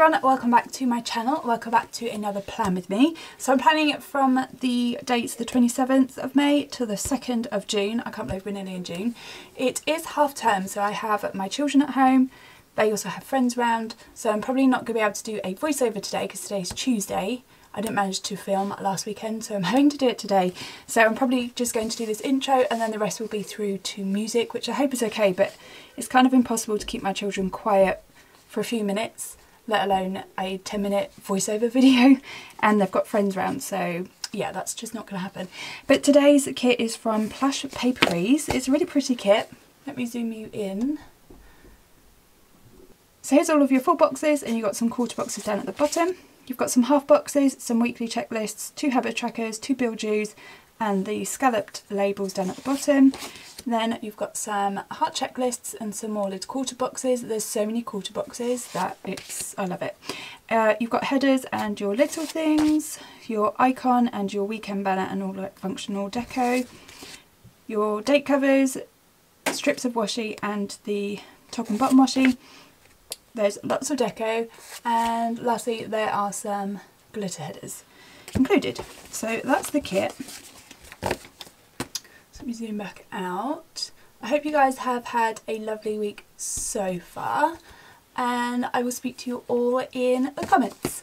everyone, welcome back to my channel, welcome back to another plan with me. So I'm planning it from the dates the 27th of May to the 2nd of June, I can't believe we're nearly in June. It is half term so I have my children at home, they also have friends around, so I'm probably not going to be able to do a voiceover today because today's Tuesday. I didn't manage to film last weekend so I'm having to do it today. So I'm probably just going to do this intro and then the rest will be through to music which I hope is okay but it's kind of impossible to keep my children quiet for a few minutes let alone a 10 minute voiceover video and they've got friends around so yeah that's just not going to happen. But today's kit is from Plush Paperies. It's a really pretty kit. Let me zoom you in. So here's all of your full boxes and you've got some quarter boxes down at the bottom. You've got some half boxes, some weekly checklists, two habit trackers, two bill dues and the scalloped labels down at the bottom. Then you've got some heart checklists and some more little quarter boxes. There's so many quarter boxes that it's, I love it. Uh, you've got headers and your little things, your icon and your weekend banner and all like functional deco, your date covers, strips of washi and the top and bottom washi. There's lots of deco and lastly there are some glitter headers included. So that's the kit. Me zoom back out. I hope you guys have had a lovely week so far and I will speak to you all in the comments.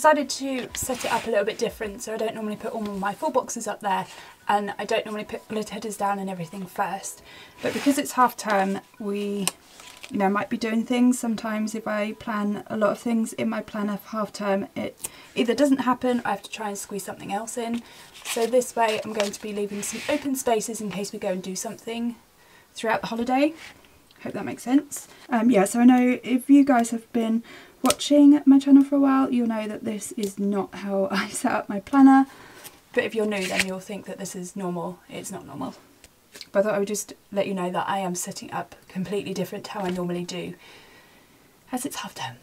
Decided to set it up a little bit different so I don't normally put all my full boxes up there and I don't normally put glitter headers down and everything first. But because it's half term we you know might be doing things. Sometimes if I plan a lot of things in my planner for half term it either doesn't happen I have to try and squeeze something else in. So this way I'm going to be leaving some open spaces in case we go and do something throughout the holiday. Hope that makes sense. Um, yeah so I know if you guys have been watching my channel for a while, you'll know that this is not how I set up my planner. But if you're new, then you'll think that this is normal. It's not normal. But I thought I would just let you know that I am setting up completely different to how I normally do, as it's half term.